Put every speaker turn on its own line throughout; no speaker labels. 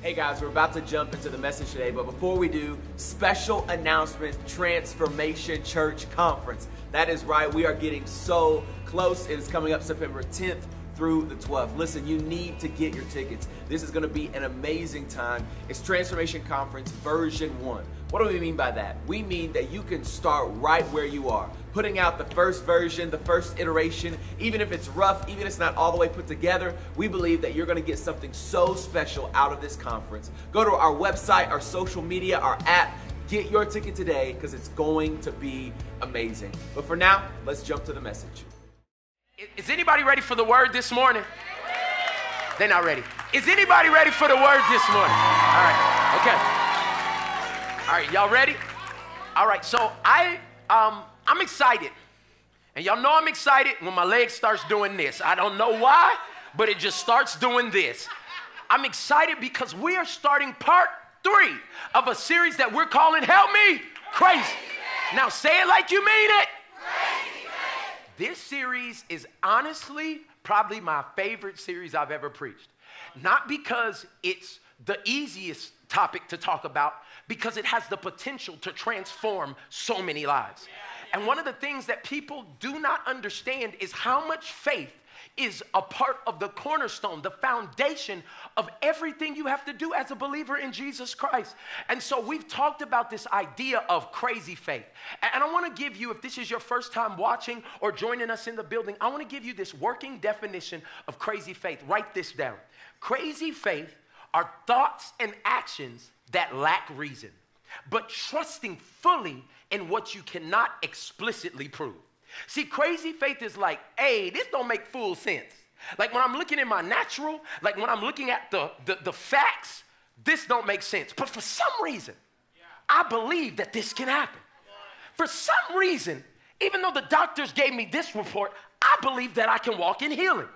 Hey guys, we're about to jump into the message today, but before we do, special announcement Transformation Church Conference. That is right, we are getting so close. It is coming up September 10th through the 12th. Listen, you need to get your tickets. This is going to be an amazing time. It's Transformation Conference version 1. What do we mean by that? We mean that you can start right where you are, putting out the first version, the first iteration, even if it's rough, even if it's not all the way put together. We believe that you're going to get something so special out of this conference. Go to our website, our social media, our app. Get your ticket today because it's going to be amazing. But for now, let's jump to the message.
Is anybody ready for the word this morning? They're not ready. Is anybody ready for the word this morning? All right, okay. All right, y'all ready? All right, so I um I'm excited. And y'all know I'm excited when my leg starts doing this. I don't know why, but it just starts doing this. I'm excited because we are starting part three of a series that we're calling Help Me Crazy. Now say it like you mean it. This series is honestly probably my favorite series I've ever preached. Not because it's the easiest topic to talk about, because it has the potential to transform so many lives. And one of the things that people do not understand is how much faith is a part of the cornerstone, the foundation of everything you have to do as a believer in Jesus Christ. And so we've talked about this idea of crazy faith. And I want to give you, if this is your first time watching or joining us in the building, I want to give you this working definition of crazy faith. Write this down. Crazy faith are thoughts and actions that lack reason, but trusting fully in what you cannot explicitly prove. See, crazy faith is like, hey, this don't make full sense. Like when I'm looking in my natural, like when I'm looking at the, the, the facts, this don't make sense. But for some reason, I believe that this can happen. For some reason, even though the doctors gave me this report, I believe that I can walk in healing.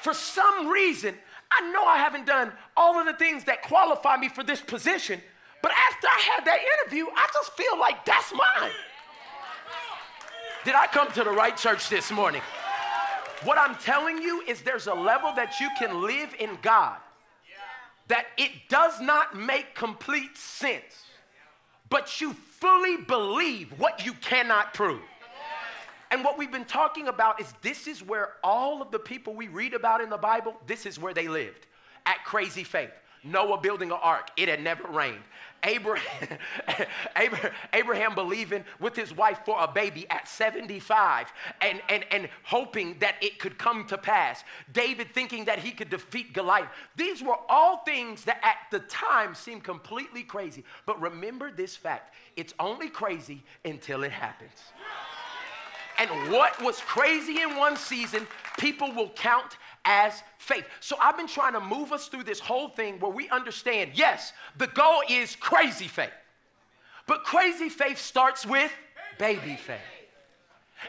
For some reason, I know I haven't done all of the things that qualify me for this position, but after I had that interview, I just feel like that's mine. Did I come to the right church this morning? What I'm telling you is there's a level that you can live in God that it does not make complete sense, but you fully believe what you cannot prove. And what we've been talking about is this is where all of the people we read about in the Bible, this is where they lived at crazy faith. Noah building an ark, it had never rained. Abraham, Abraham believing with his wife for a baby at 75 and, and, and hoping that it could come to pass. David thinking that he could defeat Goliath. These were all things that at the time seemed completely crazy. But remember this fact it's only crazy until it happens. And what was crazy in one season, people will count as faith. So I've been trying to move us through this whole thing where we understand yes, the goal is crazy faith. But crazy faith starts with baby faith.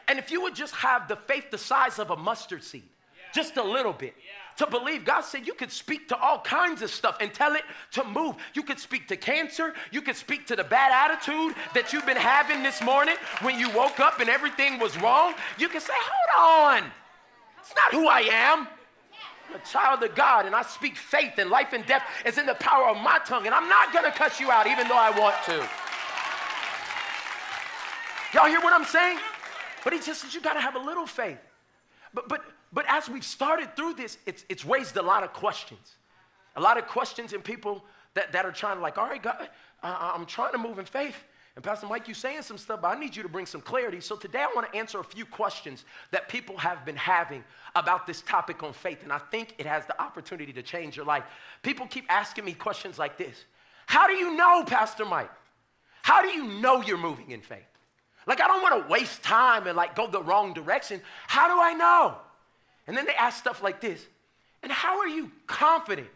And if you would just have the faith the size of a mustard seed, just a little bit, to believe. God said you could speak to all kinds of stuff and tell it to move. You could speak to cancer. You could speak to the bad attitude that you've been having this morning when you woke up and everything was wrong. You can say, hold on. It's not who I am. I'm a child of God and I speak faith and life and death is in the power of my tongue and I'm not going to cut you out even though I want to. Y'all hear what I'm saying? But he just says you got to have a little faith. But, but but as we've started through this, it's, it's raised a lot of questions. A lot of questions in people that, that are trying to, like, all right, God, I'm trying to move in faith. And Pastor Mike, you're saying some stuff, but I need you to bring some clarity. So today I want to answer a few questions that people have been having about this topic on faith. And I think it has the opportunity to change your life. People keep asking me questions like this How do you know, Pastor Mike? How do you know you're moving in faith? Like, I don't want to waste time and like go the wrong direction. How do I know? And then they ask stuff like this And how are you confident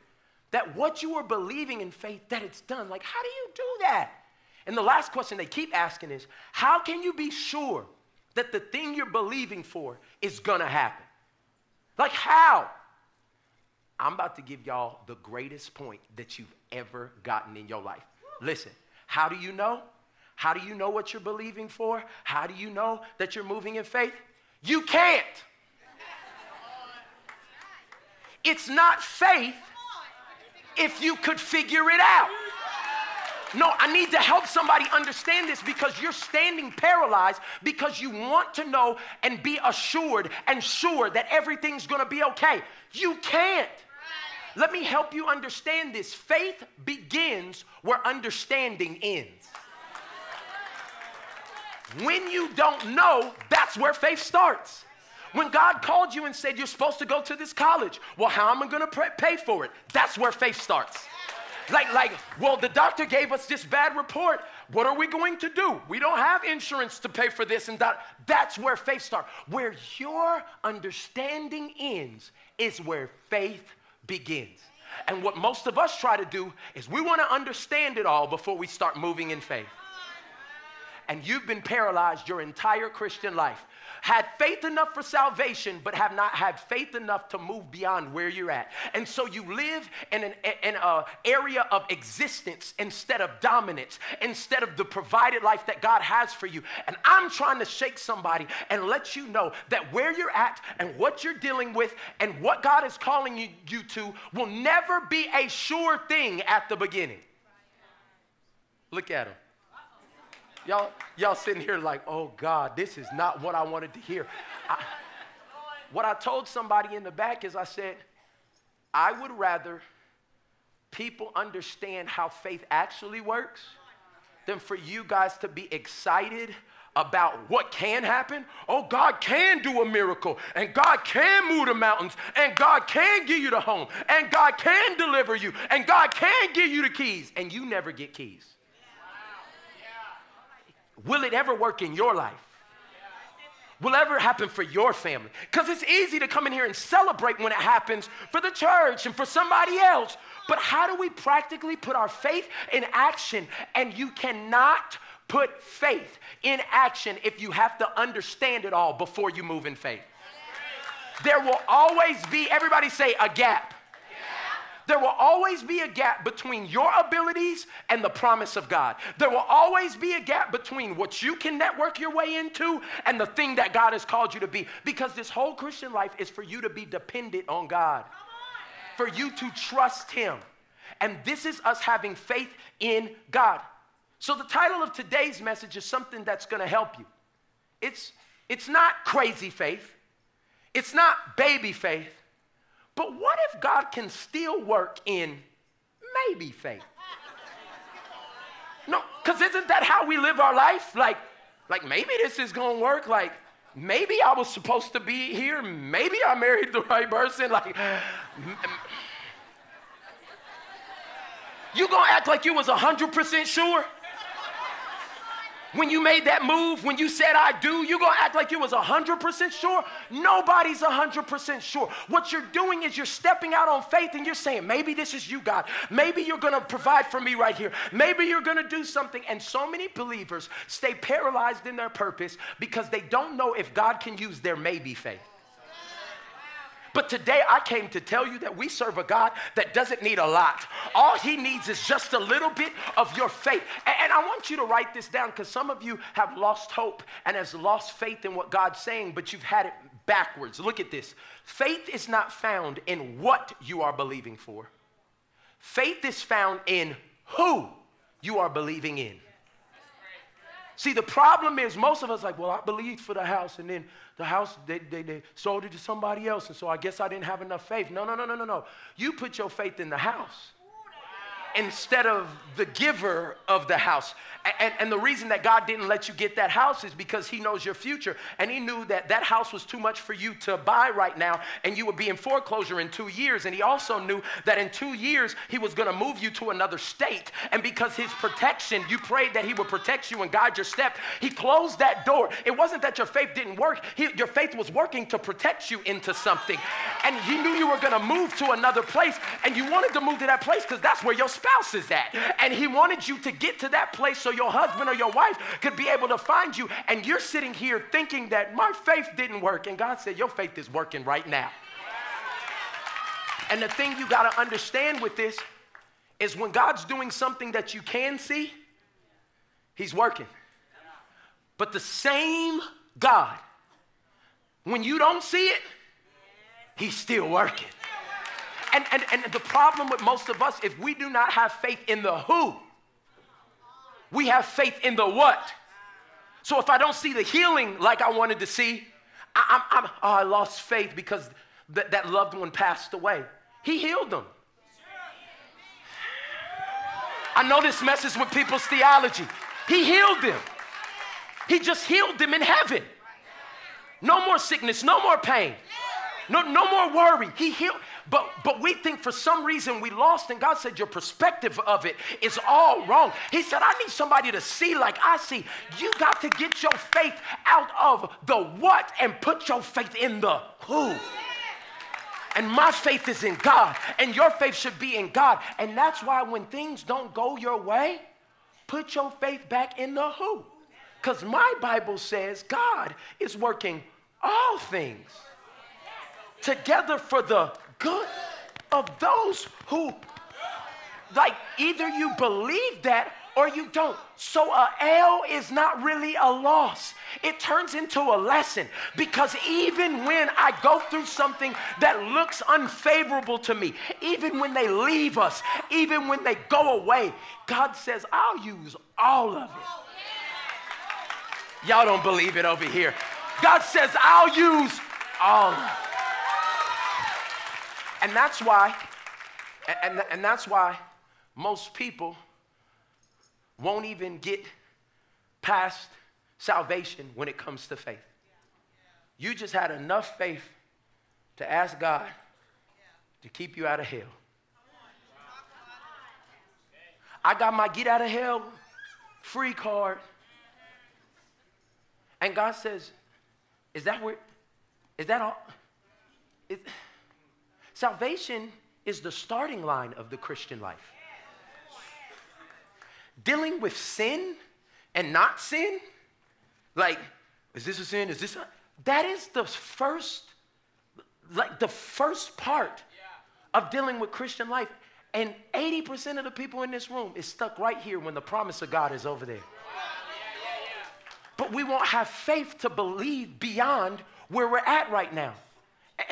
that what you are believing in faith, that it's done? Like, how do you do that? And the last question they keep asking is How can you be sure that the thing you're believing for is gonna happen? Like, how? I'm about to give y'all the greatest point that you've ever gotten in your life. Listen, how do you know? How do you know what you're believing for? How do you know that you're moving in faith? You can't. It's not faith if you could figure it out. No, I need to help somebody understand this because you're standing paralyzed because you want to know and be assured and sure that everything's gonna be okay. You can't. Let me help you understand this. Faith begins where understanding ends. When you don't know, that's where faith starts. When God called you and said, You're supposed to go to this college, well, how am I gonna pay for it? That's where faith starts. Like, like, well, the doctor gave us this bad report. What are we going to do? We don't have insurance to pay for this and that. That's where faith starts. Where your understanding ends is where faith begins. And what most of us try to do is we want to understand it all before we start moving in faith. And you've been paralyzed your entire Christian life had faith enough for salvation, but have not had faith enough to move beyond where you're at. And so you live in an in a area of existence instead of dominance, instead of the provided life that God has for you. And I'm trying to shake somebody and let you know that where you're at and what you're dealing with and what God is calling you, you to will never be a sure thing at the beginning. Look at him. Y'all, y'all sitting here like, oh God, this is not what I wanted to hear. I, what I told somebody in the back is I said, I would rather people understand how faith actually works than for you guys to be excited about what can happen. Oh, God can do a miracle, and God can move the mountains, and God can give you the home, and God can deliver you, and God can give you the keys, and you never get keys. Will it ever work in your life? Will ever happen for your family? Because it's easy to come in here and celebrate when it happens for the church and for somebody else. But how do we practically put our faith in action? And you cannot put faith in action if you have to understand it all before you move in faith. There will always be, everybody say, a gap. There will always be a gap between your abilities and the promise of God. There will always be a gap between what you can network your way into and the thing that God has called you to be. Because this whole Christian life is for you to be dependent on God, for you to trust Him. And this is us having faith in God. So, the title of today's message is something that's gonna help you. It's, it's not crazy faith, it's not baby faith, but what if God can still work in maybe faith? No, because isn't that how we live our life? Like, like maybe this is gonna work. Like, maybe I was supposed to be here. Maybe I married the right person. Like, you gonna act like you was 100% sure? When you made that move, when you said I do, you're gonna act like you was 100% sure? Nobody's 100% sure. What you're doing is you're stepping out on faith and you're saying, maybe this is you, God. Maybe you're gonna provide for me right here. Maybe you're gonna do something. And so many believers stay paralyzed in their purpose because they don't know if God can use their maybe faith. But today I came to tell you that we serve a God that doesn't need a lot. All he needs is just a little bit of your faith. And, I want you to write this down because some of you have lost hope and has lost faith in what God's saying, but you've had it backwards. Look at this. Faith is not found in what you are believing for. Faith is found in who you are believing in. See, the problem is most of us like, well, I believed for the house, and then the house, they, they, they sold it to somebody else, and so I guess I didn't have enough faith. No, no, no, no, no, no. You put your faith in the house instead of the giver of the house. And, and, the reason that God didn't let you get that house is because He knows your future. And He knew that that house was too much for you to buy right now, and you would be in foreclosure in two years. And He also knew that in two years, He was going to move you to another state. And because His protection, you prayed that He would protect you and guide your step, He closed that door. It wasn't that your faith didn't work, he, your faith was working to protect you into something. And He knew you were going to move to another place, and you wanted to move to that place because that's where your spouse is at. And He wanted you to get to that place so your husband or your wife could be able to find you. And you're sitting here thinking that my faith didn't work. And God said, Your faith is working right now. And the thing you got to understand with this is when God's doing something that you can see, He's working. But the same God, when you don't see it, He's still working. And, and, and the problem with most of us, if we do not have faith in the who, we have faith in the what. So if I don't see the healing like I wanted to see, I, am I'm, oh, I lost faith because th- that loved one passed away. He healed them. I know this messes with people's theology. He healed them. He just healed them in heaven. No more sickness, no more pain, no, no more worry. He healed. But, but we think for some reason we lost, and God said, Your perspective of it is all wrong. He said, I need somebody to see like I see. You got to get your faith out of the what and put your faith in the who. And my faith is in God, and your faith should be in God. And that's why when things don't go your way, put your faith back in the who. Because my Bible says God is working all things together for the good of those who, like, either you believe that or you don't. So a L is not really a loss. It turns into a lesson because even when I go through something that looks unfavorable to me, even when they leave us, even when they go away, God says, I'll use all of it. Y'all don't believe it over here. God says, I'll use all of it. And that's why, and, and that's why most people won't even get past salvation when it comes to faith. You just had enough faith to ask God to keep you out of hell. I got my get out of hell free card. And God says, Is that where, is that all? Is, salvation is the starting line of the Christian life dealing with sin and not sin, like, is this a sin? Is this a, that is the first, like the first part of dealing with Christian life. And 80% of the people in this room is stuck right here when the promise of God is over there. But we won't have faith to believe beyond where we're at right now.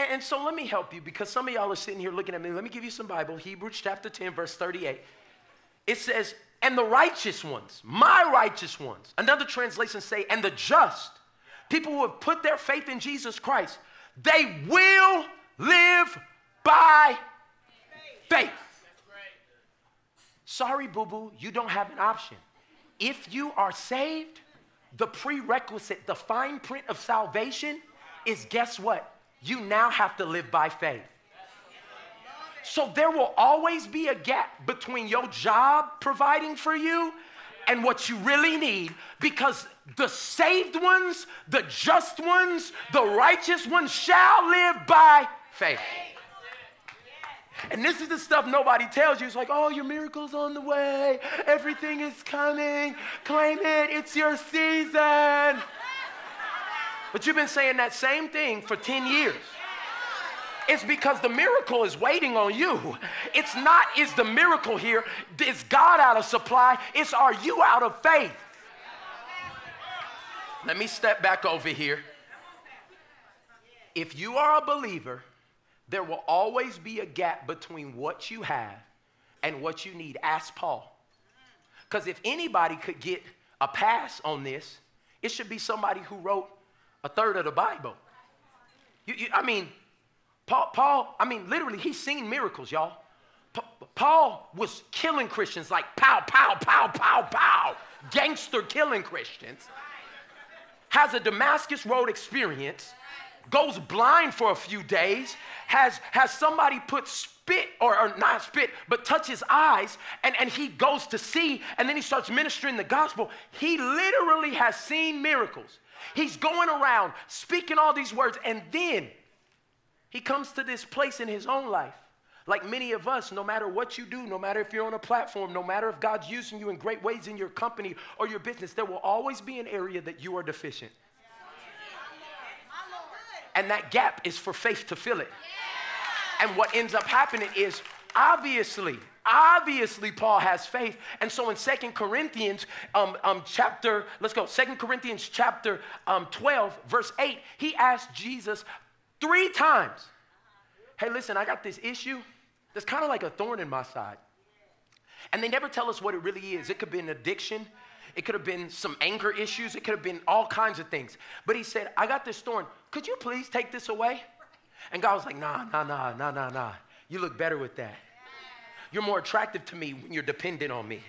And so let me help you because some of y'all are sitting here looking at me. Let me give you some Bible. Hebrews chapter 10, verse 38. It says, and the righteous ones, my righteous ones. Another translation say, and the just, people who have put their faith in Jesus Christ, they will live by faith. Sorry, boo boo, you don't have an option. If you are saved, the prerequisite, the fine print of salvation is guess what? You now have to live by faith. So there will always be a gap between your job providing for you and what you really need because the saved ones, the just ones, the righteous ones shall live by faith. And this is the stuff nobody tells you. It's like, oh, your miracle's on the way. Everything is coming. Claim it. It's your season. But you've been saying that same thing for 10 years. It's because the miracle is waiting on you. It's not, is the miracle here? Is God out of supply? It's are you out of faith? Let me step back over here. If you are a believer, there will always be a gap between what you have and what you need. Ask Paul. Because if anybody could get a pass on this, it should be somebody who wrote a third of the Bible. You, you, I mean, Paul, Paul, I mean, literally, he's seen miracles, y'all. Paul was killing Christians like pow, pow, pow, pow, pow, gangster killing Christians. Has a Damascus Road experience, goes blind for a few days, has, has somebody put spit, or, or not spit, but touch his eyes, and, and he goes to see, and then he starts ministering the gospel. He literally has seen miracles. He's going around speaking all these words, and then he comes to this place in his own life. Like many of us, no matter what you do, no matter if you're on a platform, no matter if God's using you in great ways in your company or your business, there will always be an area that you are deficient. And that gap is for faith to fill it. And what ends up happening is obviously, obviously Paul has faith. And so in Second Corinthians um, um, chapter, let's go, Second Corinthians chapter um, 12, verse 8, he asked Jesus, Three times. Hey, listen, I got this issue. that's kind of like a thorn in my side. And they never tell us what it really is. It could be an addiction, it could have been some anger issues, it could have been all kinds of things. But he said, I got this thorn. Could you please take this away? And God was like, nah, nah, nah, nah, nah, nah. You look better with that. You're more attractive to me when you're dependent on me.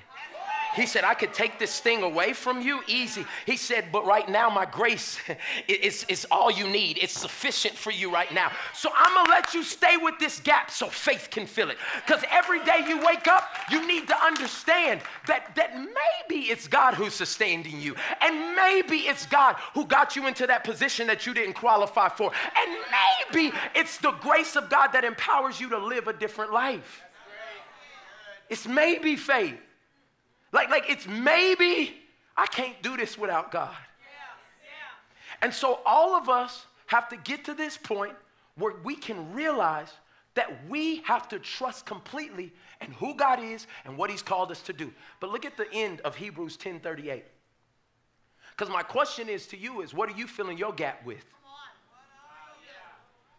He said, I could take this thing away from you easy. He said, but right now, my grace is, is all you need. It's sufficient for you right now. So I'm going to let you stay with this gap so faith can fill it. Because every day you wake up, you need to understand that, that maybe it's God who's sustaining you. And maybe it's God who got you into that position that you didn't qualify for. And maybe it's the grace of God that empowers you to live a different life. It's maybe faith. Like, like it's maybe I can't do this without God. And so all of us have to get to this point where we can realize that we have to trust completely in who God is and what He's called us to do. But look at the end of Hebrews 10:38. Because my question is to you is what are you filling your gap with?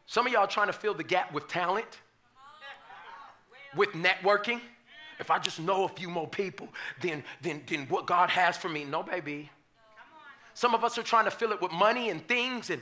Some of y'all trying to fill the gap with talent, with networking if I just know a few more people, then, then, then what God has for me. No, baby. Some of us are trying to fill it with money and things. And,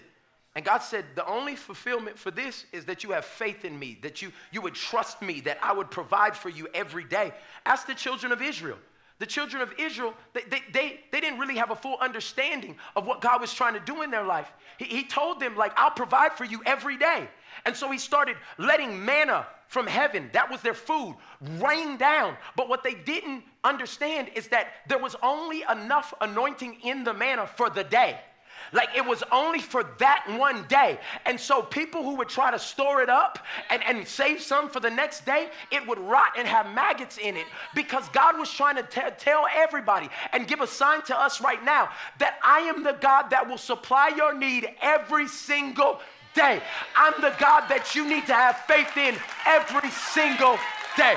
and God said, the only fulfillment for this is that you have faith in me, that you, you would trust me, that I would provide for you every day. Ask the children of Israel. The children of Israel, they, they, they, they, didn't really have a full understanding of what God was trying to do in their life. He, he told them, like, I'll provide for you every day. And so he started letting manna from heaven, that was their food, rain down. But what they didn't understand is that there was only enough anointing in the manna for the day. Like it was only for that one day. And so people who would try to store it up and, and save some for the next day, it would rot and have maggots in it because God was trying to tell everybody and give a sign to us right now that I am the God that will supply your need every single day. I'm the God that you need to have faith in every single day.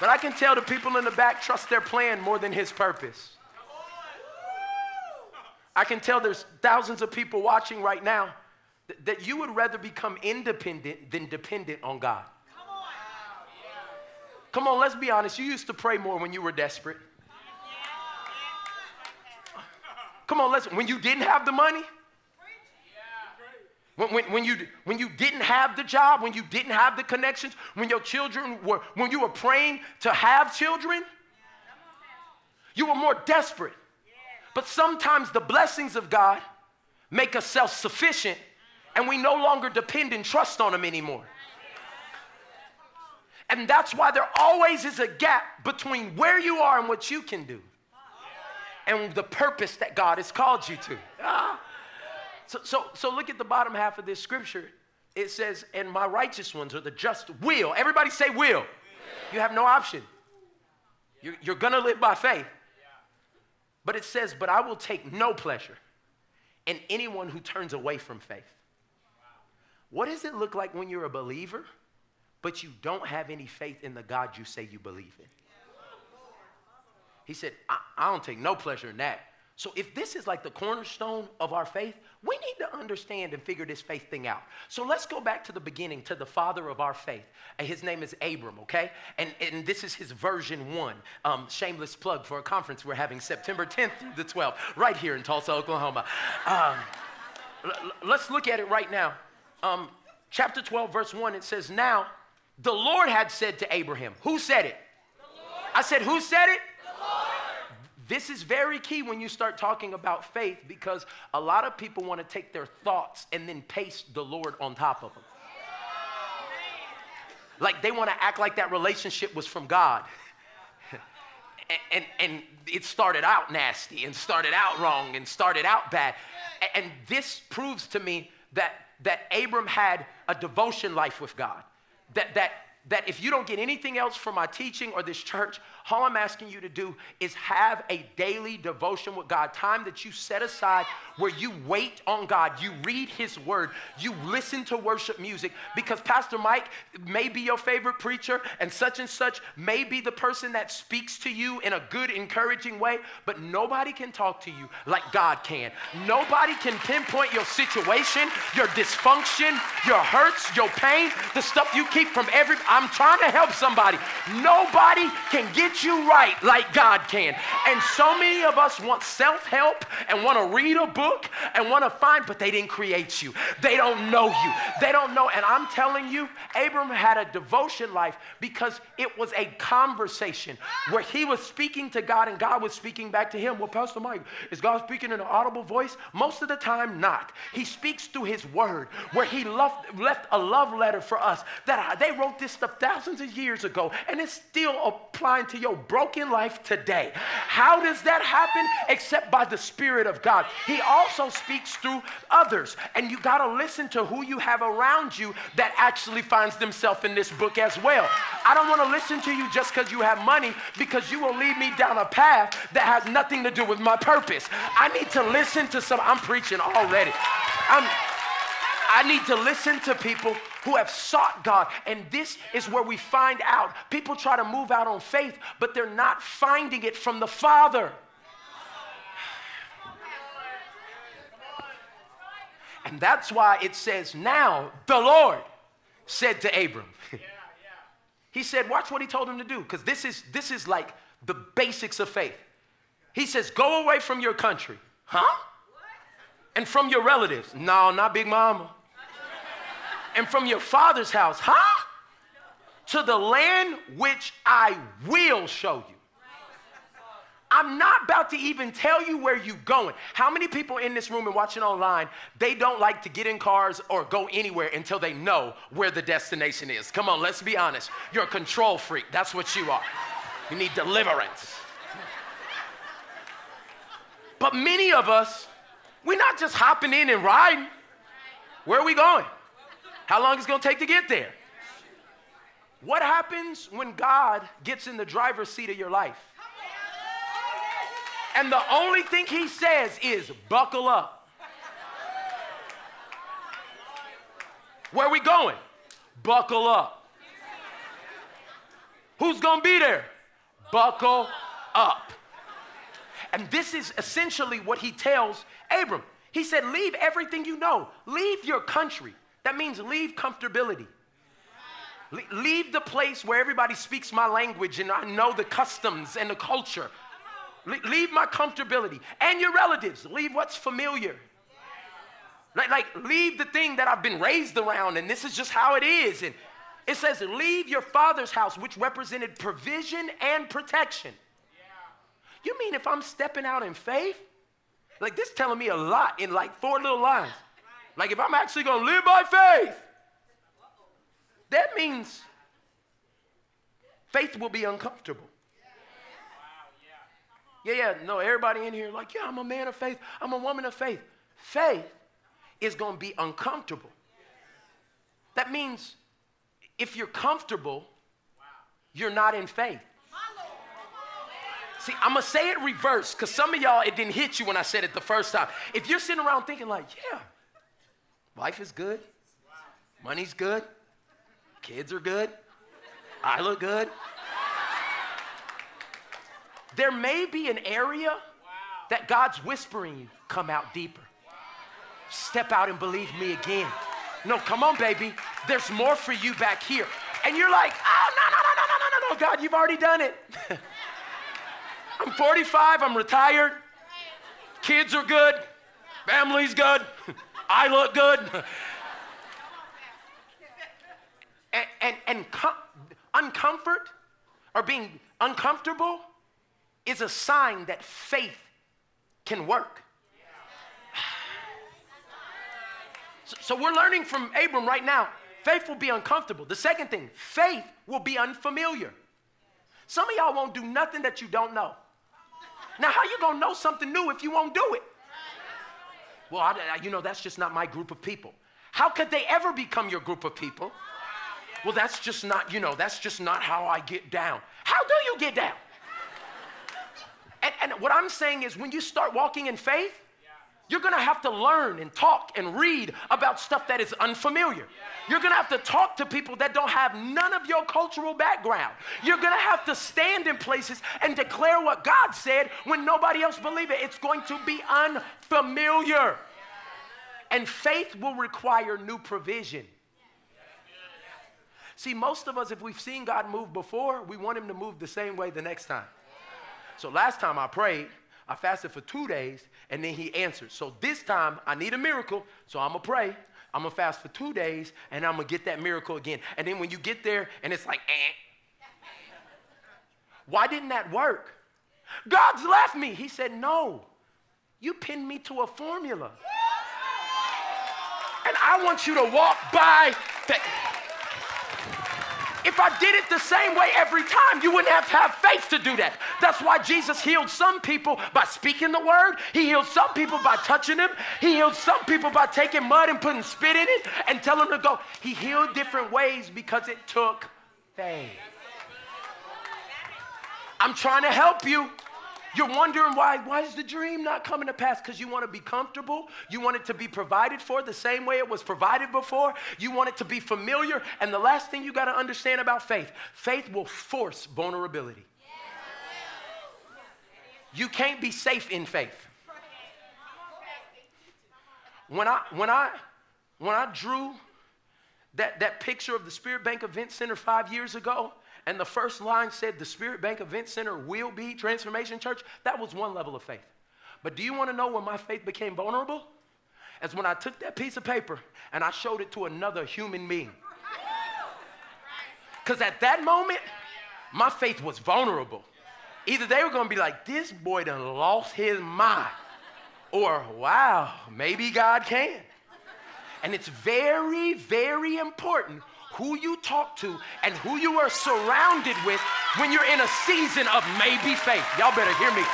But I can tell the people in the back trust their plan more than his purpose. I can tell there's thousands of people watching right now that, that you would rather become independent than dependent on God. Come on, let's be honest. You used to pray more when you were desperate. Come on, listen. When you didn't have the money, when, when, when, you, when you didn't have the job, when you didn't have the connections, when your children were, when you were praying to have children, you were more desperate. But sometimes the blessings of God make us self sufficient and we no longer depend and trust on Him anymore. And that's why there always is a gap between where you are and what you can do and the purpose that God has called you to. Ah. So, so, so look at the bottom half of this scripture. It says, and my righteous ones are the just will. Everybody say will. will. You have no option. You're, you're going to live by faith. But it says, but I will take no pleasure in anyone who turns away from faith. What does it look like when you're a believer, but you don't have any faith in the God you say you believe in? He said, I, I don't take no pleasure in that. So if this is like the cornerstone of our faith, we need to understand and figure this faith thing out. So let's go back to the beginning, to the father of our faith. And his name is Abram, okay? And, and this is his version one. Um, shameless plug for a conference we're having September 10th through the 12th, right here in Tulsa, Oklahoma. Um, let's look at it right now. Um, chapter 12, verse 1, it says, Now the Lord had said to Abraham, Who said it? I said, Who said it? This is very key when you start talking about faith because a lot of people want to take their thoughts and then paste the Lord on top of them. Like they want to act like that relationship was from God. and, and, and, it started out nasty and started out wrong and started out bad. And this proves to me that, that Abram had a devotion life with God. That, that that if you don't get anything else from my teaching or this church, all I'm asking you to do is have a daily devotion with God, time that you set aside where you wait on God, you read His Word, you listen to worship music, because Pastor Mike may be your favorite preacher, and such and such may be the person that speaks to you in a good, encouraging way, but nobody can talk to you like God can. Nobody can pinpoint your situation, your dysfunction, your hurts, your pain, the stuff you keep from every. I'm trying to help somebody. Nobody can get you right like God can. And so many of us want self help and want to read a book and want to find, but they didn't create you. They don't know you. They don't know. And I'm telling you, Abram had a devotion life because it was a conversation where he was speaking to God and God was speaking back to him. Well, Pastor Mike, is God speaking in an audible voice? Most of the time, not. He speaks through his word where he left, left a love letter for us that they wrote this stuff thousands of years ago and it's still applying to your broken life today. How does that happen? Except by the Spirit of God. He also speaks through others. And you got to listen to who you have around you that actually finds themselves in this book as well. I don't want to listen to you just because you have money, because you will lead me down a path that has nothing to do with my purpose. I need to listen to some, I'm preaching already. I'm, I need to listen to people who have sought God. And this is where we find out people try to move out on faith, but they're not finding it from the Father. And that's why it says, Now the Lord said to Abram. he said, Watch what he told him to do, because this is, this is like the basics of faith. He says, Go away from your country. Huh? And from your relatives. No, not Big Mama and from your father's house, huh? To the land which I will show you. I'm not about to even tell you where you're going. How many people in this room and watching online, they don't like to get in cars or go anywhere until they know where the destination is? Come on, let's be honest. You're a control freak. That's what you are. You need deliverance. But many of us, we're not just hopping in and riding. Where are we going? How long is it going to take to get there? What happens when God gets in the driver's seat of your life? And the only thing he says is, buckle up. Where are we going? Buckle up. Who's going to be there? Buckle up. And this is essentially what he tells Abram. He said, Leave everything you know, leave your country, that means leave comfortability. leave the place where everybody speaks my language and I know the customs and the culture. leave my comfortability. And your relatives, leave what's familiar. Like, like, leave the thing that I've been raised around and this is just how it is. And it says, leave your father's house, which represented provision and protection. You mean if I'm stepping out in faith? Like, this telling me a lot in like four little lines. Like if I'm actually going to live by faith, that means faith will be uncomfortable. Yeah, yeah, no, everybody in here, like, yeah, I'm a man of faith, I'm a woman of faith. Faith is going to be uncomfortable. That means if you're comfortable, you're not in faith. See, I'm going to say it reverse because some of y'all, it didn't hit you when I said it the first time. If you're sitting around thinking, like, yeah, Life is good. Money's good. Kids are good. I look good. There may be an area that God's whispering, you come out deeper. Step out and believe me again. No, come on, baby. There's more for you back here. And you're like, oh, no, no, no, no, no, no, no, God, you've already done it. I'm 45, I'm retired. Kids are good. Family's good. I look good. and and, and com- uncomfort or being uncomfortable is a sign that faith can work. So, so we're learning from Abram right now. Faith will be uncomfortable. The second thing, faith will be unfamiliar. Some of y'all won't do nothing that you don't know. Now, how you gonna know something new if you won't do it? Well, I, you know, that's just not my group of people. How could they ever become your group of people? Well, that's just not, you know, that's just not how I get down. How do you get down? And, and what I'm saying is when you start walking in faith, you're gonna have to learn and talk and read about stuff that is unfamiliar. You're gonna have to talk to people that don't have none of your cultural background. You're gonna have to stand in places and declare what God said when nobody else believes it. It's going to be unfamiliar. And faith will require new provision. See, most of us, if we've seen God move before, we want Him to move the same way the next time. So last time I prayed, I fasted for two days and then he answered. So this time I need a miracle, so I'm gonna pray. I'm gonna fast for two days and I'm gonna get that miracle again. And then when you get there and it's like, eh. Why didn't that work? God's left me. He said, No, you pinned me to a formula. And I want you to walk by faith. If I did it the same way every time, you wouldn't have to have faith to do that. That's why Jesus healed some people by speaking the word. He healed some people by touching them. He healed some people by taking mud and putting spit in it and telling them to go. He healed different ways because it took faith. I'm trying to help you. You're wondering why, why is the dream not coming to pass? Because you want to be comfortable. You want it to be provided for the same way it was provided before. You want it to be familiar. And the last thing you got to understand about faith faith will force vulnerability. You can't be safe in faith. When I, when I, when I drew that, that picture of the Spirit Bank Event Center five years ago, and the first line said the Spirit Bank Event Center will be Transformation Church, that was one level of faith. But do you want to know when my faith became vulnerable? As when I took that piece of paper and I showed it to another human being. Because at that moment, my faith was vulnerable. Either they were going to be like, this boy done lost his mind, or wow, maybe God can. And it's very, very important who you talk to and who you are surrounded with when you're in a season of maybe faith. Y'all better hear me.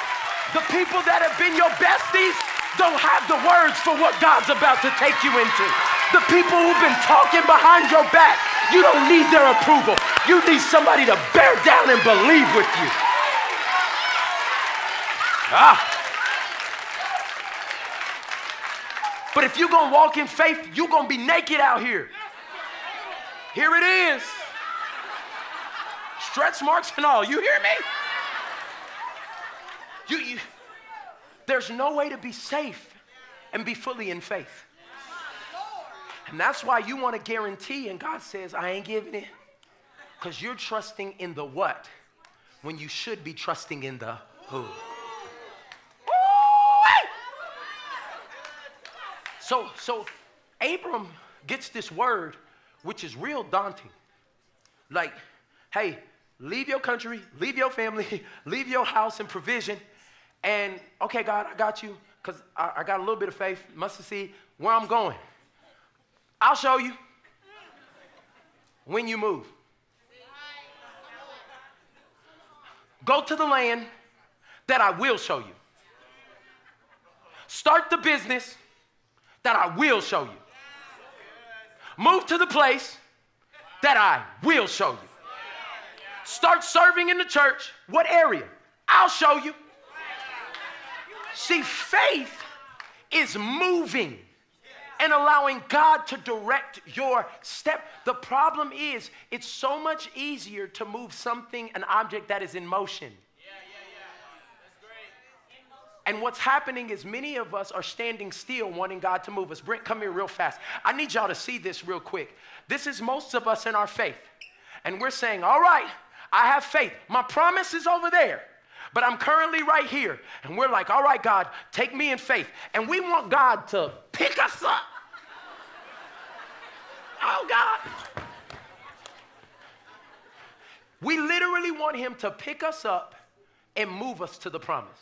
The people that have been your besties don't have the words for what God's about to take you into. The people who've been talking behind your back, you don't need their approval. You need somebody to bear down and believe with you. Ah. But if you're gonna walk in faith, you're gonna be naked out here. Here it is. Stretch marks and all. You hear me? You, you, there's no way to be safe and be fully in faith. And that's why you want to guarantee, and God says, I ain't giving it. Because you're trusting in the what when you should be trusting in the who. So, so Abram gets this word which is real daunting. Like, hey, leave your country, leave your family, leave your house and provision, and okay, God, I got you, because I, I, got a little bit of faith, must see where I'm going. I'll show you when you move. Go to the land that I will show you. Start the business that I will show you. Move to the place that I will show you. Start serving in the church. What area? I'll show you. See, faith is moving and allowing God to direct your step. The problem is, it's so much easier to move something, an object that is in motion. And what's happening is many of us are standing still wanting God to move us. Brent, come here real fast. I need y'all to see this real quick. This is most of us in our faith. And we're saying, all right, I have faith. My promise is over there. But I'm currently right here. And we're like, all right, God, take me in faith. And we want God to pick us up. Oh, God. We literally want Him to pick us up and move us to the promise.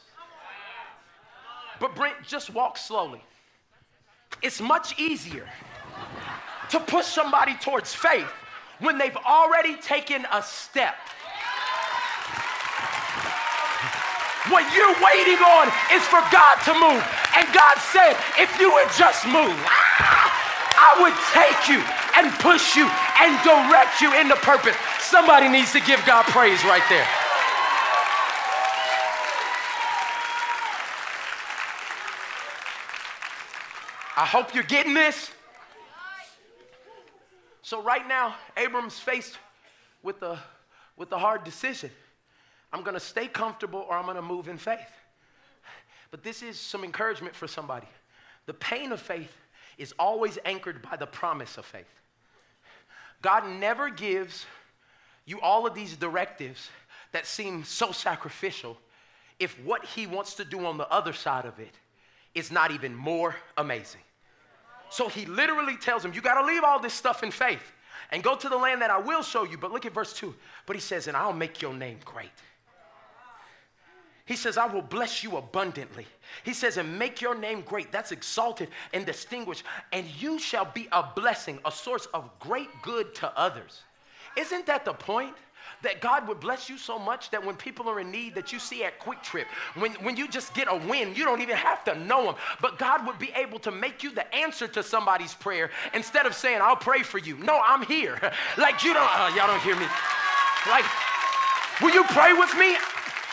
But Brent, just walk slowly. It's much easier to push somebody towards faith when they've already taken a step. What you're waiting on is for God to move. And God said, if you would just move, I would take you and push you and direct you into purpose. Somebody needs to give God praise right there. I hope you're getting this. So, right now, Abram's faced with a, with a hard decision. I'm going to stay comfortable or I'm going to move in faith. But this is some encouragement for somebody. The pain of faith is always anchored by the promise of faith. God never gives you all of these directives that seem so sacrificial if what He wants to do on the other side of it is not even more amazing. So He literally tells him, You got to leave all this stuff in faith and go to the land that I will show you. But look at verse 2. But He says, And I'll make your name great. He says, I will bless you abundantly. He says, and make your name great. That's exalted and distinguished. And you shall be a blessing, a source of great good to others. Isn't that the point? That God would bless you so much that when people are in need that you see at QuikTrip, when, when you just get a win, you don't even have to know them. But God would be able to make you the answer to somebody's prayer instead of saying, I'll pray for you. No, I'm here. like you don't, uh, y'all don't hear me. Like, will you pray with me?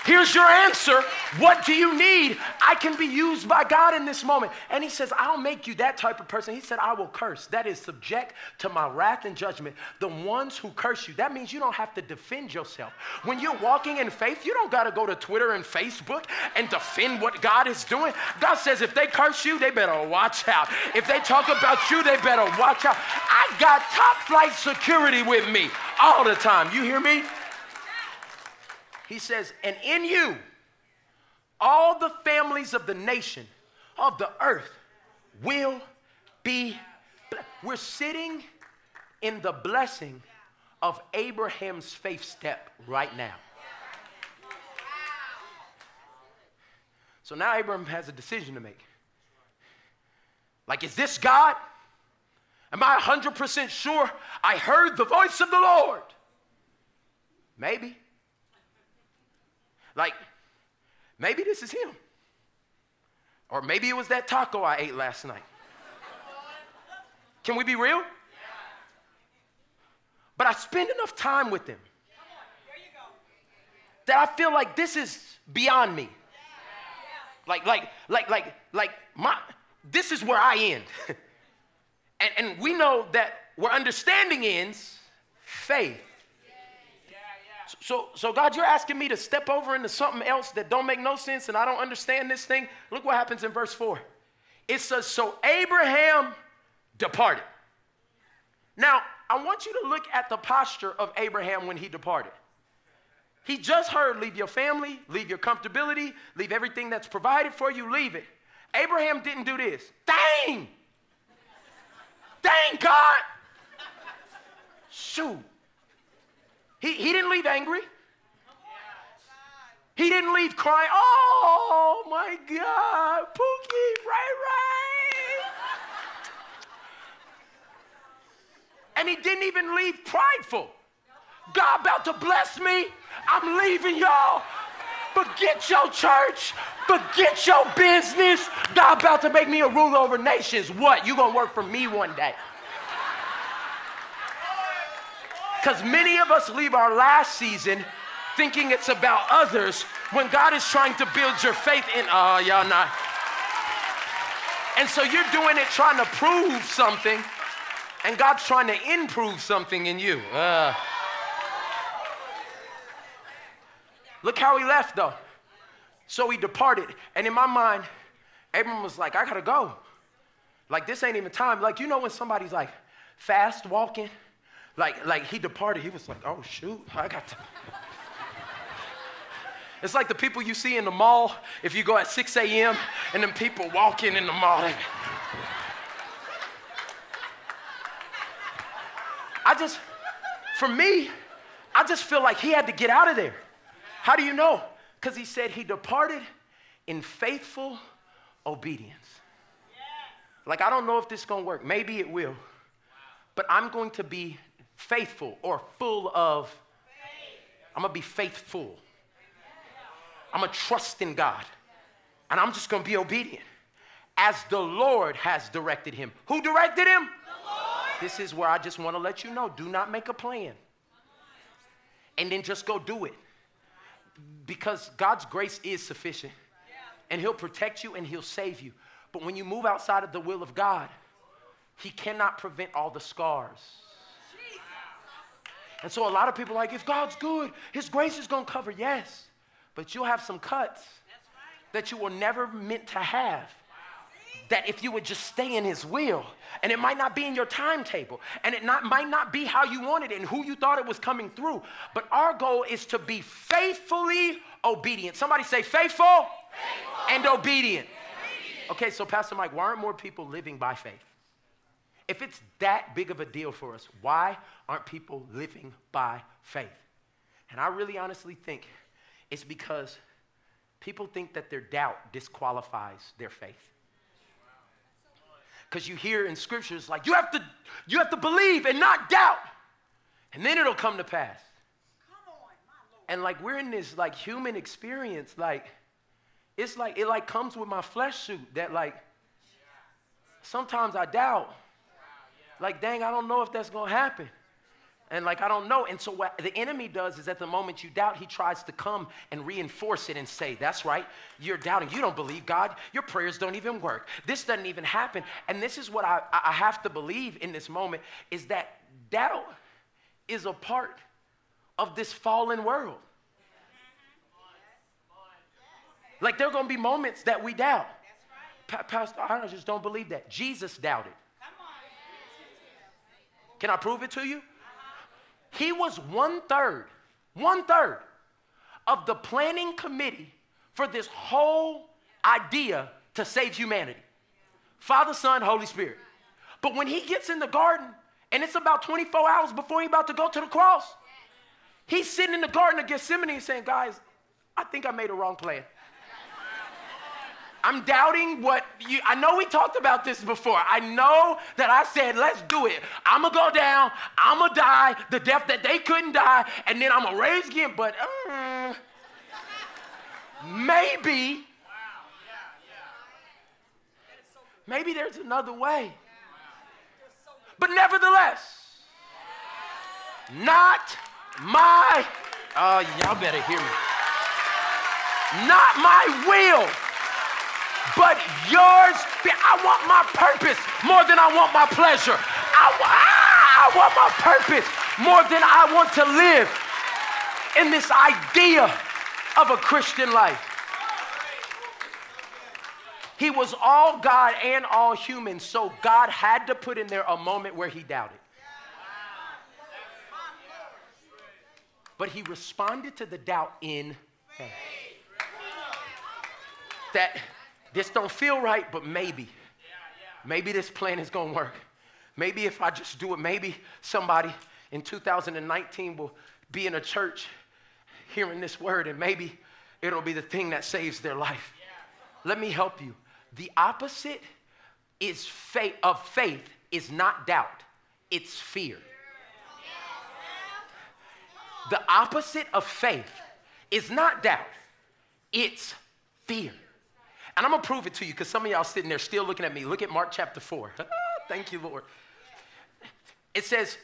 Here's your answer. What do you need? I can be used by God in this moment. And he says, I'll make you that type of person. He said, I will curse. That is subject to my wrath and judgment. The ones who curse you. That means you don't have to defend yourself. When you're walking in faith, you don't got to go to Twitter and Facebook and defend what God is doing. God says, if they curse you, they better watch out. If they talk about you, they better watch out. I got top flight security with me all the time. You hear me? He says, and in you, all the families of the nation, of the earth, will be. We're sitting in the blessing of Abraham's faith step right now. So now Abraham has a decision to make. Like, is this God? Am I 100% sure I heard the voice of the Lord? Maybe. Like, maybe this is him. Or maybe it was that taco I ate last night. Can we be real? But I spend enough time with him that I feel like this is beyond me. Like, like, like, like, like, my, this is where I end. and, and we know that where understanding ends, faith so, so God, you're asking me to step over into something else that don't make no sense and I don't understand this thing. Look what happens in verse 4. It says, So Abraham departed. Now, I want you to look at the posture of Abraham when he departed. He just heard, leave your family, leave your comfortability, leave everything that's provided for you, leave it. Abraham didn't do this. Dang! Dang, God! Shoot. He, he didn't leave angry. He didn't leave crying, oh my God, Pookie, Ray Ray. And he didn't even leave prideful. God about to bless me. I'm leaving y'all. Forget your church. Forget your business. God about to make me a ruler over nations. What? You gonna work for me one day. Because many of us leave our last season thinking it's about others when God is trying to build your faith in, oh, y'all not. And so you're doing it trying to prove something, and God's trying to improve something in you. Uh. Look how he left, though. So he departed. And in my mind, Abram was like, I gotta go. Like, this ain't even time. Like, you know when somebody's like fast walking like, like he departed, he was like, oh shoot, I got to. It's like the people you see in the mall if you go at 6 a.m. and then people walking in the mall. I just, for me, I just feel like he had to get out of there. How do you know? Because he said he departed in faithful obedience. Like, I don't know if this is gonna work. Maybe it will. But I'm going to be faithful or full of. I'm gonna be faithful. I'm gonna trust in God. And I'm just gonna be obedient as the Lord has directed him. Who directed him? This is where I just want to let you know do not make a plan and then just go do it. Because God's grace is sufficient and He'll protect you and He'll save you. But when you move outside of the will of God, He cannot prevent all the scars. And so a lot of people are like, if God's good, His grace is going to cover. Yes, but you'll have some cuts that you were never meant to have. That if you would just stay in His will, and it might not be in your timetable, and it not, might not be how you wanted it and who you thought it was coming through, but our goal is to be faithfully obedient. Somebody say, faithful, faithful. and obedient. obedient. Okay, so Pastor Mike, why aren't more people living by faith? If it's that big of a deal for us, why aren't people living by faith? And I really honestly think it's because people think that their doubt disqualifies their faith. Because you hear in scriptures like you have to you have to believe and not doubt. And then it'll come to pass. And like we're in this like human experience, like it's like it like comes with my flesh suit that like sometimes I doubt. Like, dang, I don't know if that's gonna happen. And like, I don't know. And so, what the enemy does is at the moment you doubt, he tries to come and reinforce it and say, That's right, you're doubting. You don't believe God. Your prayers don't even work. This doesn't even happen. And this is what I, I have to believe in this moment is that doubt is a part of this fallen world. Like, there are going to be moments that we doubt. Pa- Pastor, I just don't believe that. Jesus doubted. Can I prove it to you? He was one third, one third of the planning committee for this whole idea to save humanity. Father, Son, Holy Spirit. But when he gets in the garden, and it's about 24 hours before he's about to go to the cross, he's sitting in the Garden of Gethsemane saying, Guys, I think I made a wrong plan. I'm doubting what you, I know we talked about this before. I know that I said, let's do it. I'm gonna go down, I'm gonna die the death that they couldn't die, and then I'm gonna raise again. But uh, maybe, maybe there's another way. But nevertheless, not my, oh, y'all better hear me. Not my will but yours. I want my purpose more than I want my pleasure. I, ah, I want my purpose more than I want to live in this idea of a Christian life. He was all God and all human, so God had to put in there a moment where he doubted. But he responded to the doubt in faith. That this don't feel right, but maybe. Maybe this plan is going to work. Maybe if I just do it, maybe somebody in 2019 will be in a church hearing this word and maybe it'll be the thing that saves their life. Let me help you. The opposite is faith of faith is not doubt, it's fear. The opposite of faith is not doubt, it's fear. And I'm gonna prove it to you because some of y'all sitting there still looking at me. Look at Mark chapter 4. Thank you, Lord. It says,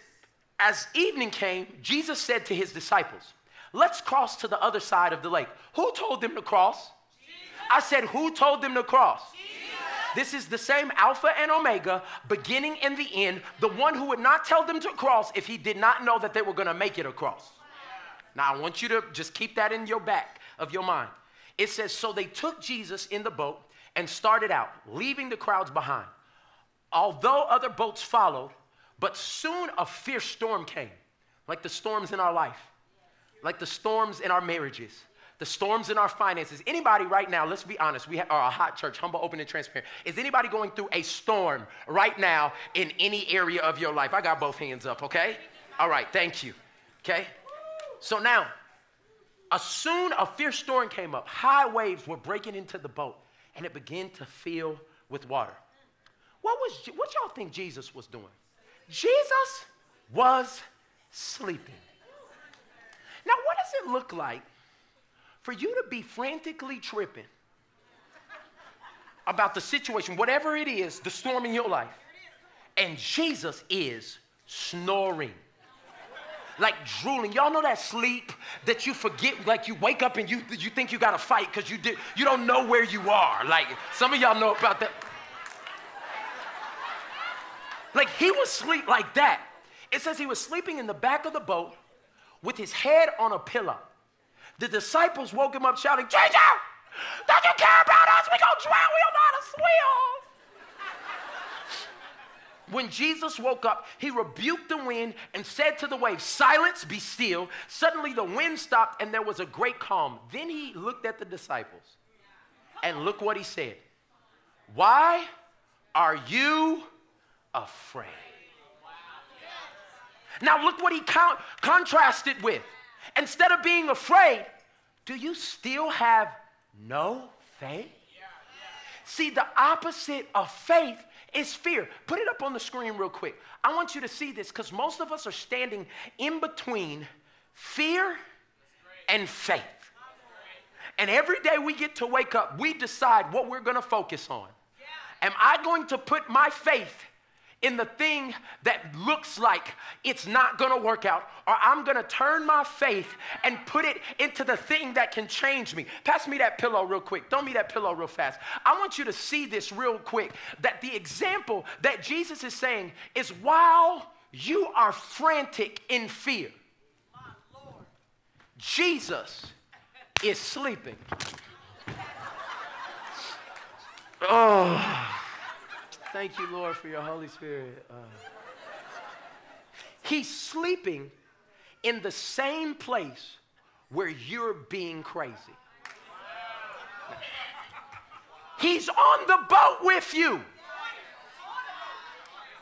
As evening came, Jesus said to his disciples, Let's cross to the other side of the lake. Who told them to cross? Jesus. I said, Who told them to cross? Jesus. This is the same Alpha and Omega, beginning and the end, the one who would not tell them to cross if he did not know that they were gonna make it across. Now, I want you to just keep that in your back of your mind. It says, So they took Jesus in the boat and started out, leaving the crowds behind. Although other boats followed, but soon a fierce storm came, like the storms in our life, like the storms in our marriages, the storms in our finances. Anybody right now, let's be honest, we are a hot church, humble, open, and transparent. Is anybody going through a storm right now in any area of your life? I got both hands up, okay? All right, thank you. Okay? So now, as soon a fierce storm came up, high waves were breaking into the boat, and it began to fill with water. What was what y'all think Jesus was doing? Jesus was sleeping. Now, what does it look like for you to be frantically tripping about the situation, whatever it is, the storm in your life, and Jesus is snoring. Like drooling. Y'all know that sleep that you forget, like you wake up and you, you think you gotta fight because you, did, you don't know where you are. Like some of y'all know about that. Like he was sleep like that. It says he was sleeping in the back of the boat with his head on a pillow. The disciples woke him up shouting, Jesus, don't you care about us? We gonna drown. We don't know how to swim. When Jesus woke up, he rebuked the wind and said to the waves, Silence, be still. Suddenly the wind stopped and there was a great calm. Then he looked at the disciples and look what he said. Why are you afraid? Now look what he con- contrasted with. Instead of being afraid, do you still have no faith? See, the opposite of faith is fear. Put it up on the screen real quick. I want you to see this because most of us are standing in between fear and faith. And every day we get to wake up, we decide what we're going to focus on. Am I going to put my faith in the thing that looks like it's not gonna work out, or I'm gonna turn my faith and put it into the thing that can change me. Pass me that pillow real quick. Throw me that pillow real fast. I want you to see this real quick that the example that Jesus is saying is while you are frantic in fear, Jesus is sleeping. Oh. Thank you, Lord, for your Holy Spirit. Uh, he's sleeping in the same place where you're being crazy. He's on the boat with you.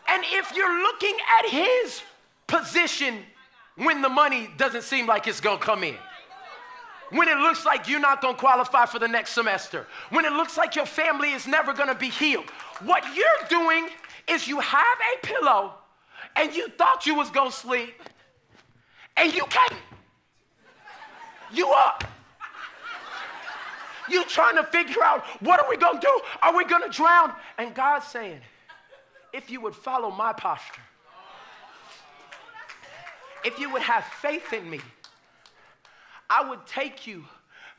And if you're looking at his position when the money doesn't seem like it's gonna come in, when it looks like you're not gonna qualify for the next semester, when it looks like your family is never gonna be healed, what you're doing is you have a pillow and you thought you was gonna sleep and you can't. You up. You trying to figure out what are we gonna do? Are we gonna drown? And God's saying, if you would follow my posture, if you would have faith in me, I would take you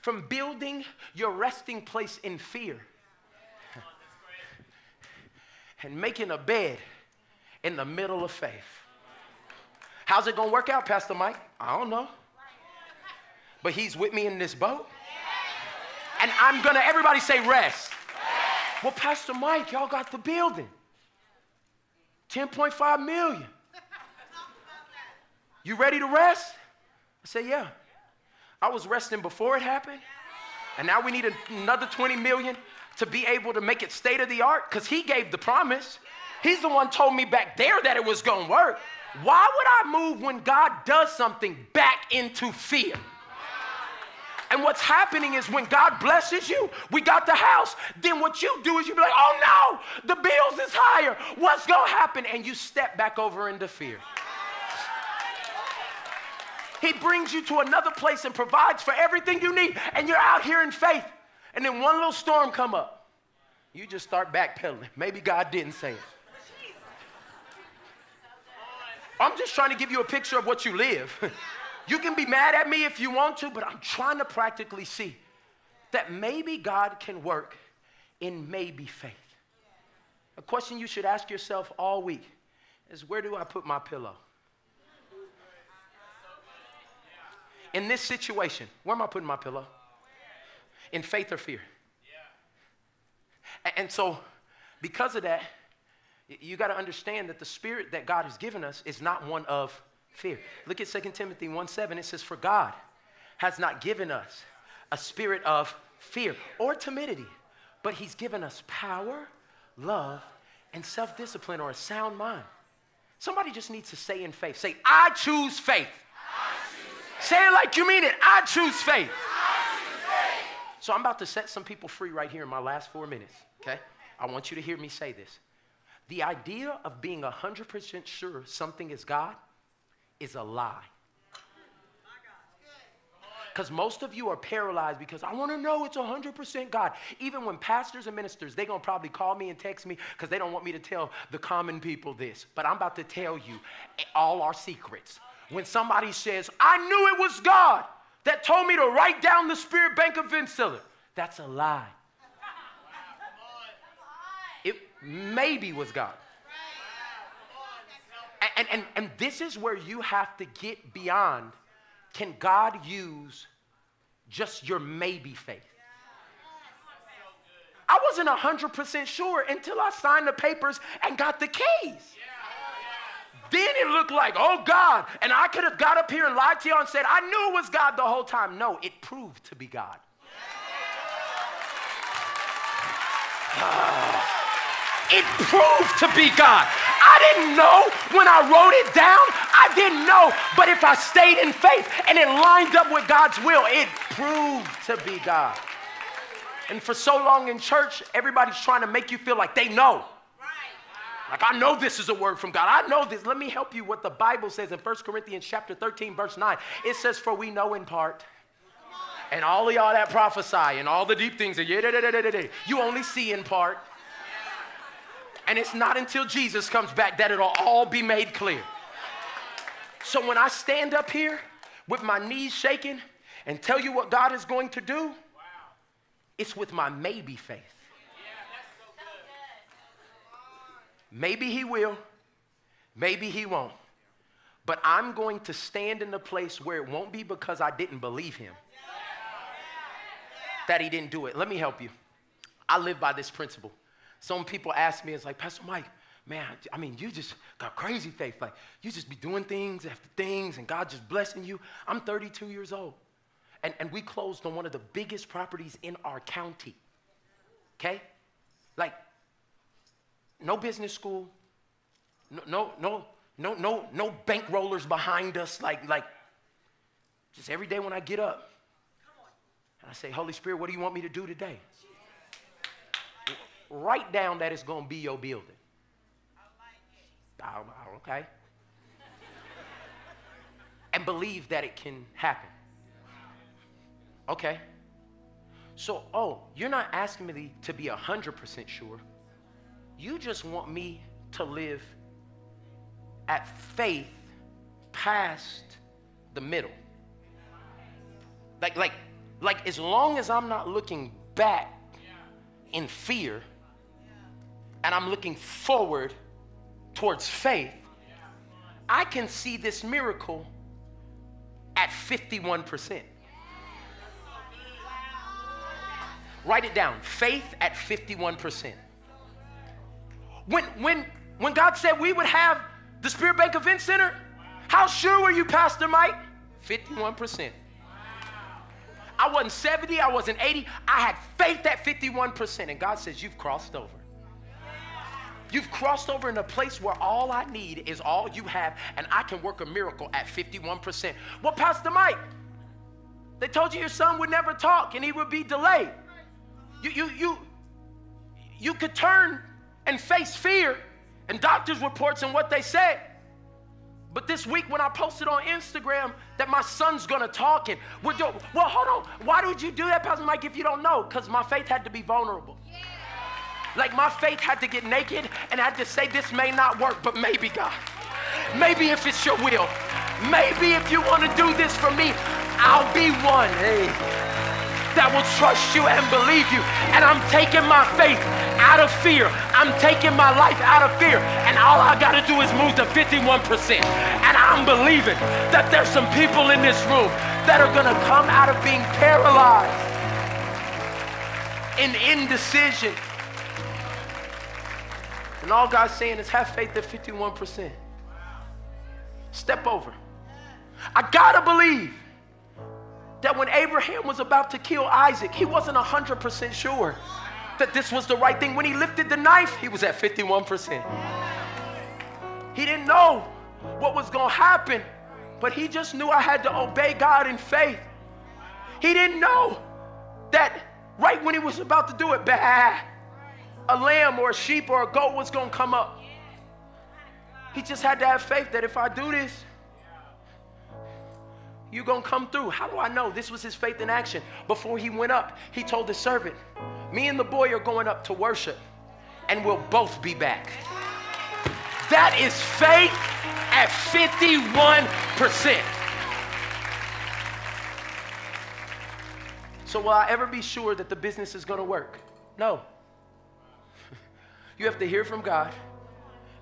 from building your resting place in fear and making a bed in the middle of faith. How's it gonna work out, Pastor Mike? I don't know. But he's with me in this boat. And I'm gonna, everybody say rest. rest. Well, Pastor Mike, y'all got the building. 10.5 million. You ready to rest? I say, yeah. I was resting before it happened. And now we need another 20 million to be able to make it state of the art because he gave the promise. He's the one told me back there that it was going to work. Why would I move when God does something back into fear? And what's happening is when God blesses you, we got the house, then what you do is you be like, oh no, the bills is higher. What's going to happen? And you step back over into fear. He brings you to another place and provides for everything you need, and you're out here in faith. And then one little storm come up. You just start backpedaling. Maybe God didn't say it. I'm just trying to give you a picture of what you live. you can be mad at me if you want to, but I'm trying to practically see that maybe God can work in maybe faith. A question you should ask yourself all week is where do I put my pillow? In this situation, where am I putting my pillow? In faith or fear? And so, because of that, you got to understand that the spirit that God has given us is not one of fear. Look at 2 Timothy 1 7. It says, For God has not given us a spirit of fear or timidity, but He's given us power, love, and self discipline or a sound mind. Somebody just needs to say in faith, say, I choose faith. Say it like you mean it. I choose faith. I choose faith. So I'm about to set some people free right here in my last four minutes, okay? I want you to hear me say this. The idea of being 100% sure something is God is a lie. Because most of you are paralyzed because I want to know it's 100% God. Even when pastors and ministers, they're going to probably call me and text me because they don't want me to tell the common people this. But I'm about to tell you all our secrets. When somebody says, I knew it was God that told me to write down the Spirit Bank Event Center, that's a lie. It maybe was God. And, and, and this is where you have to get beyond can God use just your maybe faith? I wasn't 100% sure until I signed the papers and got the keys. Then it looked like, oh God. And I could have got up here and lied to y'all and said, I knew it was God the whole time. No, it proved to be God. Ah. it proved to be God. I didn't know when I wrote it down. I didn't know. But if I stayed in faith and it lined up with God's will, it proved to be God. And for so long in church, everybody's trying to make you feel like they know. Like I know this is a word from God. I know this. Let me help you what the Bible says in 1 Corinthians chapter 13 verse 9. It says for we know in part. And all of y'all that prophesy and all the deep things, you only see in part. And it's not until Jesus comes back that it'll all be made clear. So when I stand up here with my knees shaking and tell you what God is going to do, it's with my maybe faith. Maybe He will, maybe He won't. But I'm going to stand in the place where it won't be because I didn't believe Him that He didn't do it. Let me help you. I live by this principle. Some people ask me, it's like, Pastor Mike, man, I mean, you just got crazy faith. Like, you just be doing things after things and God just blessing you. I'm 32 years old. And, and we closed on one of the biggest properties in our county. Okay? Like, no business school, no, no, no, no, no, no bank rollers behind us. Like, like, just every day when I get up, and I say, Holy Spirit, what do you want me to do today? write down that it's going to be your building. Oh, okay? and believe that it can happen. Okay. So, oh, you're not asking me to be 100% sure. You just want me to live at faith past the middle. Like, like, like as long as I'm not looking back in fear, and I'm looking forward towards faith, I can see this miracle at 51%. Write it down. Faith at 51%. When, when, when God said we would have the Spirit Bank Event Center, how sure were you, Pastor Mike? 51%. I wasn't 70, I wasn't 80. I had faith at 51%. And God says, You've crossed over. You've crossed over in a place where all I need is all you have, and I can work a miracle at 51%. Well, Pastor Mike, they told you your son would never talk and he would be delayed. You, you, you, you could turn and face fear and doctor's reports and what they said. But this week when I posted on Instagram that my son's gonna talk and we're doing, well, hold on. Why did you do that, Pastor Mike, if you don't know? Because my faith had to be vulnerable. Yeah. Like my faith had to get naked and I had to say, This may not work, but maybe, God. Maybe if it's your will. Maybe if you want to do this for me, I'll be one. Hey that will trust you and believe you. And I'm taking my faith out of fear. I'm taking my life out of fear. And all I got to do is move to 51%. And I'm believing that there's some people in this room that are going to come out of being paralyzed in indecision and all God's saying is have faith at 51%. Step over. I gotta believe that when Abraham was about to kill Isaac, he wasn't 100% sure that this was the right thing. When he lifted the knife, he was at 51%. He didn't know what was gonna happen, but he just knew I had to obey God in faith. He didn't know that right when he was about to do it, bah, a lamb or a sheep or a goat was going to come up. He just had to have faith that if I do this, You're going to come through. How do I know? This was his faith in action. Before he went up, he told the servant, Me and the boy are going up to worship, and we'll both be back. That is faith at 51%. So, will I ever be sure that the business is going to work? No. you have to hear from God,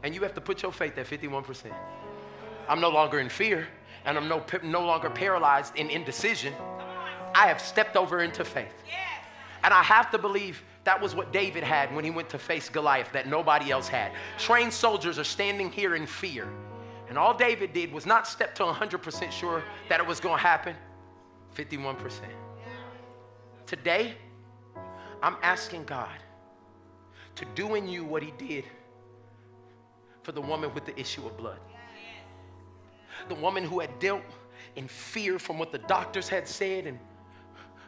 and you have to put your faith at 51%. I'm no longer in fear, and I'm no, no longer paralyzed in indecision. I have stepped over into faith. And I have to believe that was what David had when he went to face Goliath that nobody else had. Trained soldiers are standing here in fear. And all David did was not step to 100% sure that it was going to happen, 51%. Today, I'm asking God to do in you what he did for the woman with the issue of blood. The woman who had dealt in fear from what the doctors had said and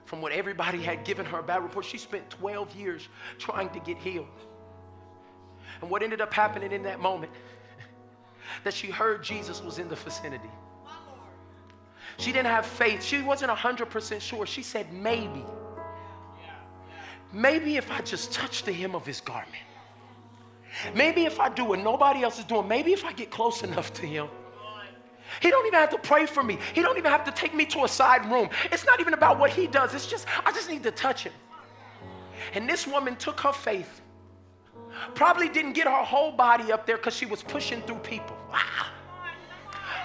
from what everybody had given her a bad report. She spent 12 years trying to get healed. And what ended up happening in that moment, that she heard Jesus was in the vicinity. She didn't have faith. She wasn't 100% sure. She said, maybe. Maybe if I just touch the hem of his garment. Maybe if I do what nobody else is doing. Maybe if I get close enough to him. He don't even have to pray for me. He don't even have to take me to a side room. It's not even about what he does. It's just, I just need to touch him. And this woman took her faith. Probably didn't get her whole body up there because she was pushing through people.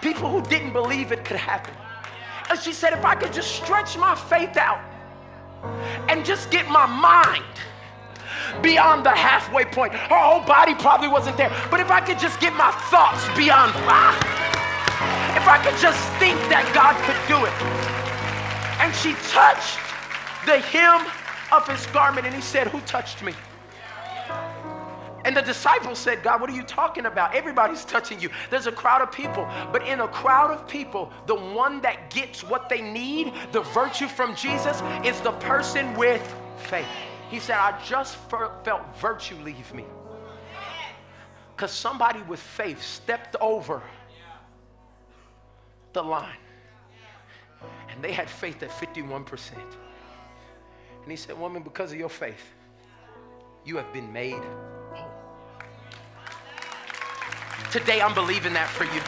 People who didn't believe it could happen. And she said, if I could just stretch my faith out and just get my mind beyond the halfway point. Her whole body probably wasn't there. But if I could just get my thoughts beyond, ah, if I could just think that God could do it. And she touched the hem of his garment and he said, Who touched me? And the disciples said, God, what are you talking about? Everybody's touching you. There's a crowd of people. But in a crowd of people, the one that gets what they need, the virtue from Jesus, is the person with faith. He said, I just felt virtue leave me. Because somebody with faith stepped over the line. And they had faith at 51%. And he said, Woman, because of your faith, you have been made whole. Today, I'm believing that for you.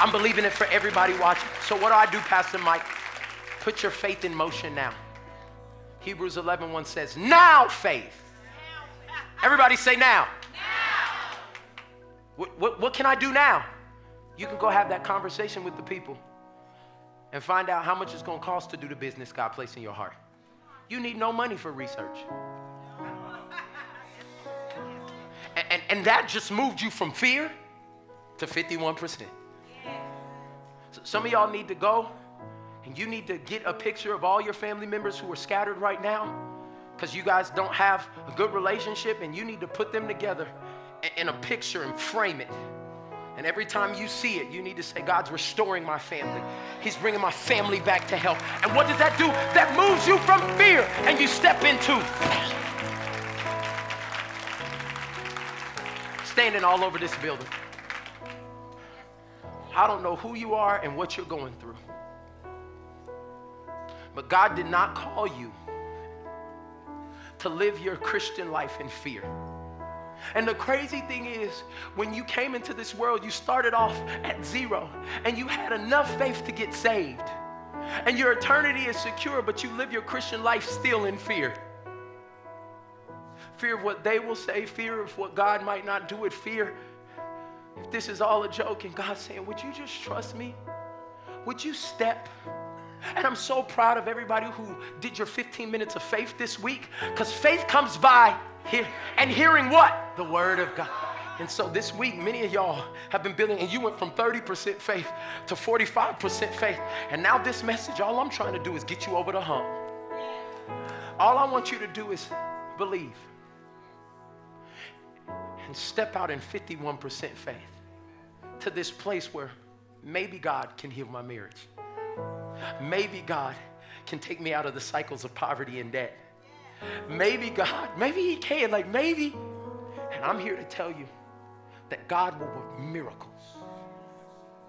I'm believing it for everybody watching. So, what do I do, Pastor Mike? Put your faith in motion now. Hebrews 11 1 says, Now faith. Everybody say now. now. What, what, what can I do now? You can go have that conversation with the people and find out how much it's going to cost to do the business God placed in your heart. You need no money for research. And, and, and that just moved you from fear to 51%. So some of y'all need to go and you need to get a picture of all your family members who are scattered right now because you guys don't have a good relationship and you need to put them together in a picture and frame it and every time you see it, you need to say, God's restoring my family. He's bringing my family back to health. And what does that do? That moves you from fear and you step into faith. Standing all over this building. I don't know who you are and what you're going through. But God did not call you to live your Christian life in fear. And the crazy thing is, when you came into this world, you started off at zero and you had enough faith to get saved. And your eternity is secure, but you live your Christian life still in fear. Fear of what they will say, fear of what God might not do it, fear if this is all a joke. And God's saying, Would you just trust me? Would you step? And I'm so proud of everybody who did your 15 minutes of faith this week because faith comes by Hear, and hearing what? The word of God. And so this week, many of y'all have been building, and you went from 30% faith to 45% faith. And now, this message, all I'm trying to do is get you over the hump. All I want you to do is believe and step out in 51% faith to this place where maybe God can heal my marriage. Maybe God can take me out of the cycles of poverty and debt. Maybe God, maybe He can, like maybe. And I'm here to tell you that God will work miracles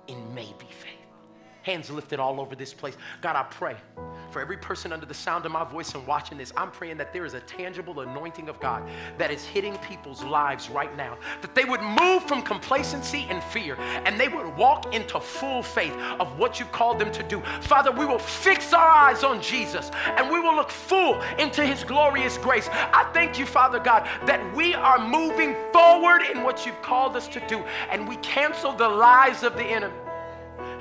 in maybe faith. Hands lifted all over this place. God, I pray for every person under the sound of my voice and watching this. I'm praying that there is a tangible anointing of God that is hitting people's lives right now. That they would move from complacency and fear and they would walk into full faith of what you've called them to do. Father, we will fix our eyes on Jesus and we will look full into his glorious grace. I thank you, Father God, that we are moving forward in what you've called us to do and we cancel the lies of the enemy.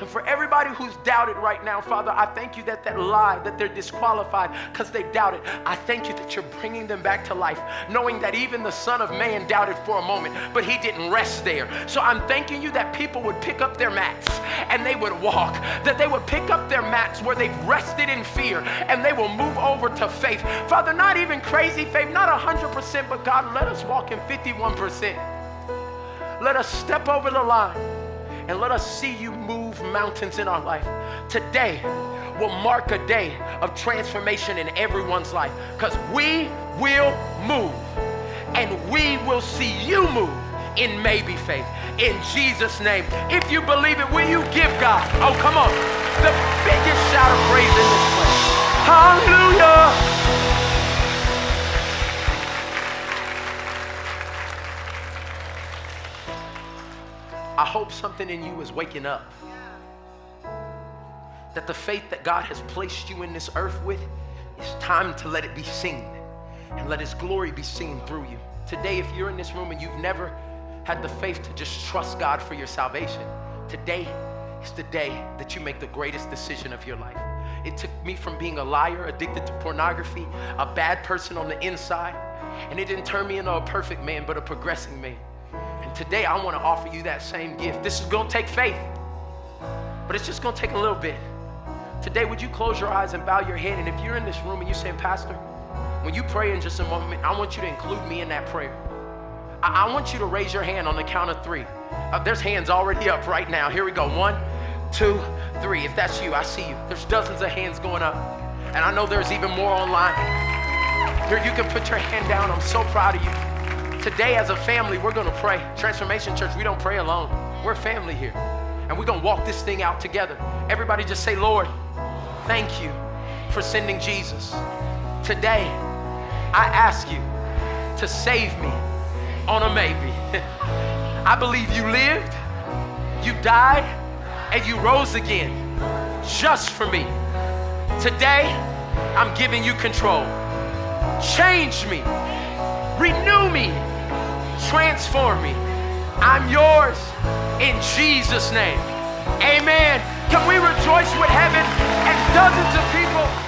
And for everybody who's doubted right now, Father, I thank you that that lie, that they're disqualified because they doubted. I thank you that you're bringing them back to life, knowing that even the Son of Man doubted for a moment, but he didn't rest there. So I'm thanking you that people would pick up their mats and they would walk, that they would pick up their mats where they've rested in fear and they will move over to faith. Father, not even crazy faith, not 100%, but God, let us walk in 51%. Let us step over the line and let us see you move mountains in our life. Today will mark a day of transformation in everyone's life because we will move and we will see you move in maybe faith. In Jesus' name. If you believe it, will you give God? Oh, come on. The biggest shout of praise in this place. Hallelujah. I hope something in you is waking up. That the faith that God has placed you in this earth with, it's time to let it be seen and let His glory be seen through you. Today, if you're in this room and you've never had the faith to just trust God for your salvation, today is the day that you make the greatest decision of your life. It took me from being a liar, addicted to pornography, a bad person on the inside, and it didn't turn me into a perfect man, but a progressing man. Today I want to offer you that same gift. This is going to take faith, but it's just going to take a little bit. Today, would you close your eyes and bow your head? And if you're in this room and you're saying, Pastor, when you pray in just a moment, I want you to include me in that prayer. I, I want you to raise your hand on the count of three. Uh, there's hands already up right now. Here we go. One, two, three. If that's you, I see you. There's dozens of hands going up. And I know there's even more online. Here, you can put your hand down. I'm so proud of you. Today, as a family, we're to pray. Transformation Church, we don't pray alone. We're family here. And we're to walk this thing out together. Everybody just say, Lord, thank you for sending Jesus. Today, I ask you to save me on a maybe. I believe you lived, you died, and you rose again just for me. Today, I'm giving you control. Change me, renew me, transform me. I'm yours in Jesus' name. Amen. Can we rejoice with heaven and dozens of people?